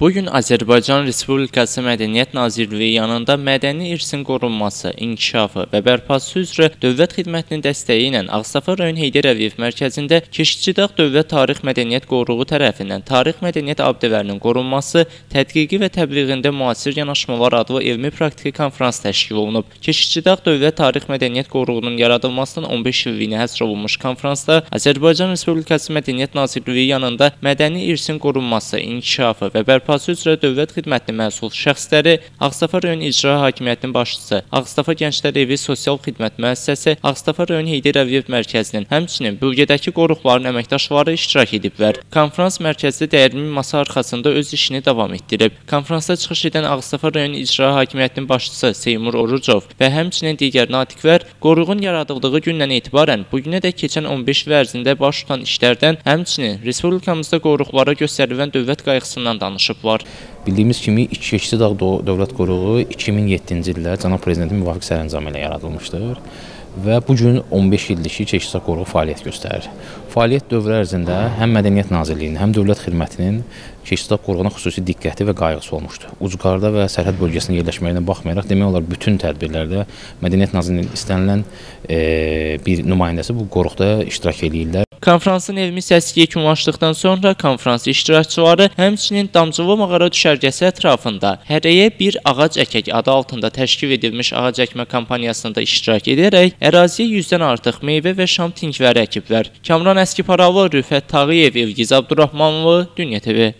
Bu gün Azərbaycan Respublikası Mədəniyyət Nazirliyi yanında mədəni irsin qorunması, inkişafı və bərpası üzrə dövlət xidmətinin dəstəyi ilə Ağstafa rayon Heydər Əliyev mərkəzində Keşikçidağ Dövlət Tarix Mədəniyyət Qoruğu tərəfindən tarix mədəniyyət abidələrinin qorunması, tədqiqi və təbliğində müasir yanaşmalar adlı elmi praktiki konfrans təşkil olunub. Keşikçidağ Dövlət Tarix Mədəniyyət Qoruğunun yaradılmasının 15 illiyinə həsr olunmuş konfransda Azərbaycan Respublikası Mədəniyyət Nazirliyi yanında mədəni irsin qorunması, inkişafı və bərpası bərpası üzrə dövlət xidmətinin məsul şəxsləri, Ağstafa rayon icra hakimiyyətinin başçısı, Ağstafa Gənclər Evi Sosial Xidmət müəssisəsi, Ağstafa rayon Heydər Əliyev mərkəzinin, həmçinin bölgədəki qoruqların əməkdaşları iştirak ediblər. Konfrans mərkəzi dəyirmi masa arxasında öz işini davam etdirib. Konfransda çıxış edən Ağstafa rayon icra hakimiyyətinin başçısı Seymur Orucov və həmçinin digər natiqlər qoruğun yaradıldığı gündən etibarən bu günədək keçən 15 il ərzində baş tutan işlərdən, həmçinin respublikamızda qoruqlara göstərilən dövlət qayğısından danışıb danışıblar. Bildiyimiz kimi İkiyeşli Dağ Dövlət Qoruğu 2007-ci ildə cənab prezidentin müvafiq sərəncamı ilə yaradılmışdır və bu gün 15 ildir ki, Keşikçi qoruğu fəaliyyət göstərir. Fəaliyyət dövrü ərzində həm Mədəniyyət Nazirliyinin, həm Dövlət Xidmətinin Keşikçi qoruğuna xüsusi diqqəti və qayğısı olmuşdu. Ucqarda və sərhəd bölgəsində yerləşməyinə baxmayaraq demək olar bütün tədbirlərdə Mədəniyyət Nazirliyinin istənilən e, bir nümayəndəsi bu qoruqda iştirak eləyirlər. Konfransın elmi hissəsi yekunlaşdıqdan sonra konfrans iştirakçıları həmçinin Damcılı mağara düşərgəsi ətrafında hərəyə bir ağac əkək adı altında təşkil edilmiş ağac əkmə kampaniyasında iştirak edərək əraziyə 100-dən artıq meyvə və şam tinkləri əkiblər. Kamran Əskiparalı, Rüfət Tağıyev, Evgiz Abdurrahmanlı, Dünya TV